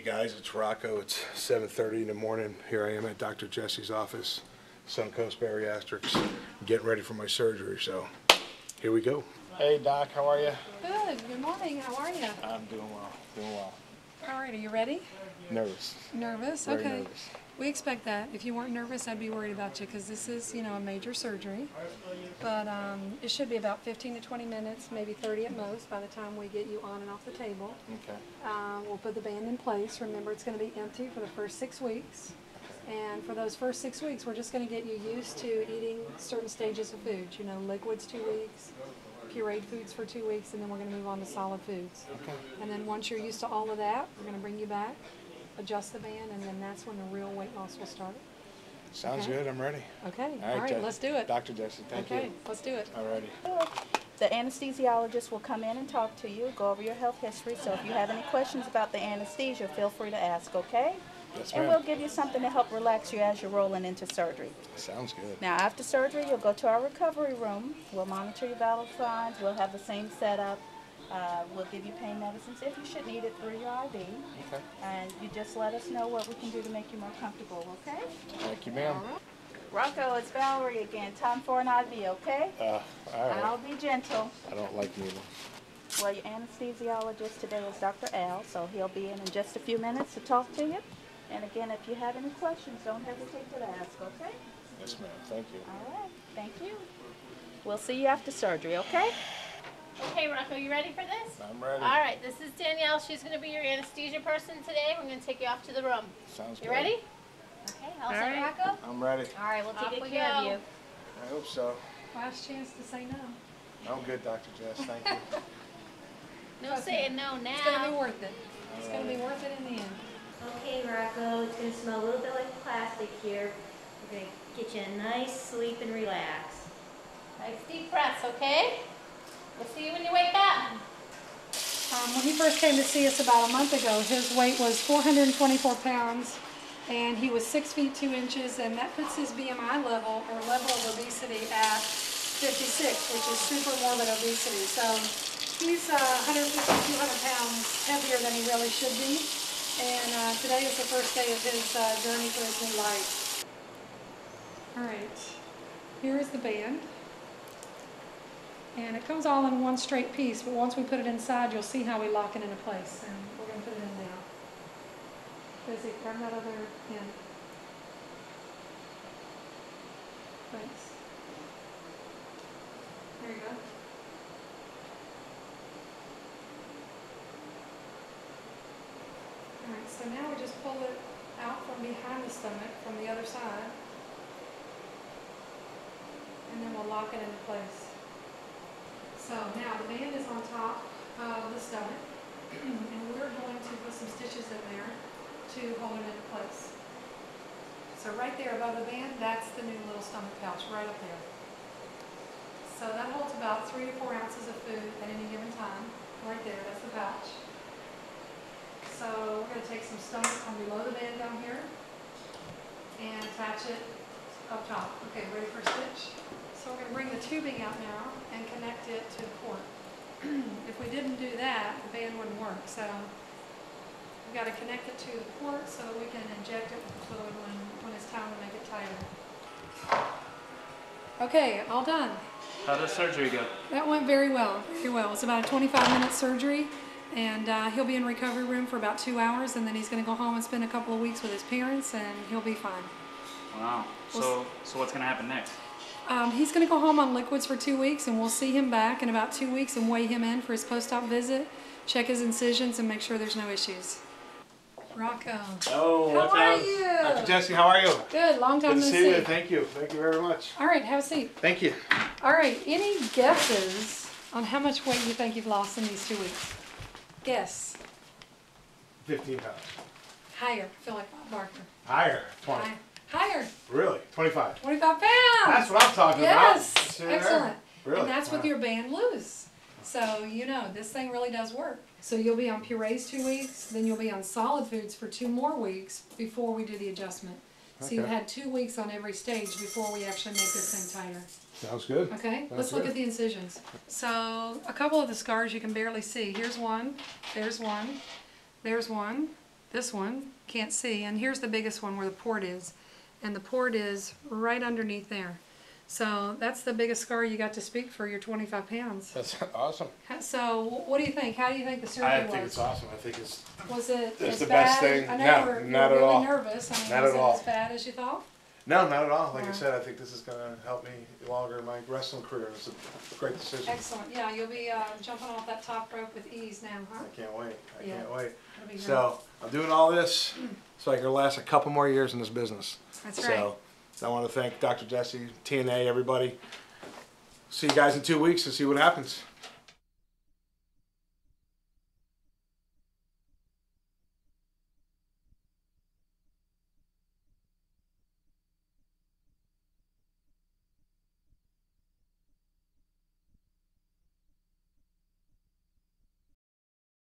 guys, it's Rocco. It's 7:30 in the morning. Here I am at Dr. Jessee's office, Suncoast Bariatrics, getting ready for my surgery. So here we go. Hey Doc, how are you? Good. Good morning. How are you? I'm doing well. Doing well. All right. Are you ready? Nervous. Nervous? Very okay. nervous. We expect that. If you weren't nervous, I'd be worried about you because this is, you know, a major surgery. But um, it should be about 15 to 20 minutes, maybe 30 at most, by the time we get you on and off the table. Okay. Uh, we'll put the band in place. Remember, it's going to be empty for the first six weeks. And for those first six weeks, we're just going to get you used to eating certain stages of food. You know, liquids two weeks, pureed foods for two weeks, and then we're going to move on to solid foods. Okay. And then once you're used to all of that, we're going to bring you back, adjust the band, and then that's when the real weight loss will start. Sounds Okay. good. I'm ready. Okay. All right, all right. Jess- Let's do it. Dr. Jackson, thank okay. you. Let's do it. Alrighty. The anesthesiologist will come in and talk to you, go over your health history. So if you have any questions about the anesthesia, feel free to ask, okay? Yes, And we'll give you something to help relax you as you're rolling into surgery. Sounds good. Now, after surgery, you'll go to our recovery room. We'll monitor your vital signs. We'll have the same setup. Uh, we'll give you pain medicines if you should need it through your IV. Okay. And you just let us know what we can do to make you more comfortable, okay? Thank you, ma'am. Rocco, it's Valerie again. Time for an IV, okay? Uh, all I'll be gentle. I don't like needles. Well, your anesthesiologist today is Dr. Al, so he'll be in in just a few minutes to talk to you. And again, if you have any questions, don't hesitate to ask, okay? Yes, ma'am. Thank you. All right, thank you. We'll see you after surgery, okay? Okay, Rocco, you ready for this? I'm ready. All right, this is Danielle. She's going to be your anesthesia person today. We're going to take you off to the room. Sounds good. You ready? Okay, all set, right. Rocco? I'm ready. All right, we'll Off take we good care of you. I hope so. Last chance to say no. I'm good, Dr. Jess. Thank you. No saying no now. It's going to be worth it. It's going to be worth it in the end. Okay, Rocco, it's gonna smell a little bit like plastic here. We're gonna get you a nice sleep and relax. Nice deep breaths, okay? We'll see you when you wake up. Um, when he first came to see us about a month ago, his weight was 424 pounds, and he was six feet two inches, and that puts his BMI level or level of obesity at 56, which is super morbid obesity. So he's uh, 150, 200 pounds heavier than he really should be, and today is the first day of his uh, journey to his new life. All right, here is the band. And it comes all in one straight piece, but once we put it inside, you'll see how we lock it into place. And we're going to put it in now. Busy, grab that other end. Thanks. There you go. So now we just pull it out from behind the stomach, from the other side. And then we'll lock it into place. So now the band is on top of the stomach, and we're going to put some stitches in there to hold it into place. So right there above the band, that's the new little stomach pouch, right up there. So that holds about three to four ounces of food at any given time. Right there, that's the pouch. We're gonna take some stomach from below the band down here and attach it up top. Okay, ready for a stitch? So we're gonna bring the tubing out now and connect it to the port. If we didn't do that, the band wouldn't work, so we've gotta connect it to the port so that we can inject it with fluid when, when it's time to make it tighter. Okay, all done. How does surgery go? That went very well, very well. It's about a 25 minute surgery, and uh, he'll be in recovery room for about two hours, and then he's going to go home and spend a couple of weeks with his parents, and he'll be fine. Wow. We'll So, so what's gonna happen next? Um, he's going to go home on liquids for two weeks, and we'll see him back in about two weeks and weigh him in for his post-op visit, check his incisions, and make sure there's no issues. Rocco. Oh, How what's are up? you? Dr. Jessee, how are you? Good, long time Good to no see you. Thank you. Thank you very much. All right, have a seat. Thank you. All right, any guesses on how much weight you think you've lost in these two weeks? Guess. 15 pounds. Higher. I feel like Bob Barker. Higher. 20. Higher. Higher. Really? 25. 25 pounds. That's what I'm talking yes. about. See there? Excellent. Really? And that's with Wow. your band loose. So, you know, this thing really does work. So you'll be on purees two weeks, then you'll be on solid foods for two more weeks before we do the adjustment. So you've Okay. had two weeks on every stage before we actually make this thing tighter. Sounds good. Okay, let's look at the incisions. So a couple of the scars you can barely see. Here's one, there's one, there's one, this one, can't see, and here's the biggest one where the port is. And the port is right underneath there. So that's the biggest scar you got to speak for your twenty-five pounds. That's awesome. So what do you think? How do you think the surgery I was? think it's awesome. I think it's Was it It's as the bad? best thing. I know No, you were, you not were at really all. nervous. I mean, Not was at it all. as bad as you thought? no, not at all. Like I said, I think this is gonna help me longer in my wrestling career. It's a great decision. Excellent. Yeah, you'll be uh, jumping off that top rope with ease now, huh? I can't wait. I Yeah. can't wait. That'll be great. So I'm doing all this so I can last a couple more years in this business. That's right. So I want to thank Dr. Jessee, TNA, everybody. See you guys in two weeks and see what happens.